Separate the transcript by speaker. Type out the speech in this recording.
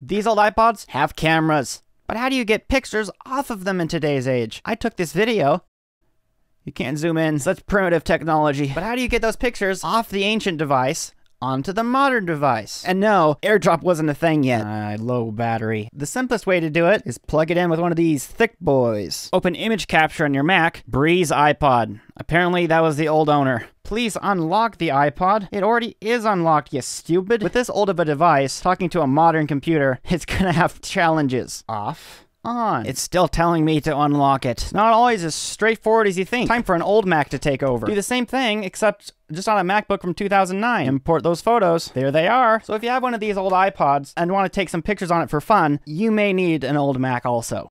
Speaker 1: These old iPods have cameras. But how do you get pictures off of them in today's age? I took this video. You can't zoom in, such primitive technology. But how do you get those pictures off the ancient device onto the modern device. And no, airdrop wasn't a thing yet. Uh, low battery. The simplest way to do it is plug it in with one of these thick boys. Open image capture on your Mac, Breeze iPod. Apparently that was the old owner. Please unlock the iPod. It already is unlocked, you stupid. With this old of a device, talking to a modern computer, it's gonna have challenges. Off on. It's still telling me to unlock it. Not always as straightforward as you think. Time for an old Mac to take over. Do the same thing, except just on a MacBook from 2009. Import those photos. There they are. So if you have one of these old iPods and want to take some pictures on it for fun, you may need an old Mac also.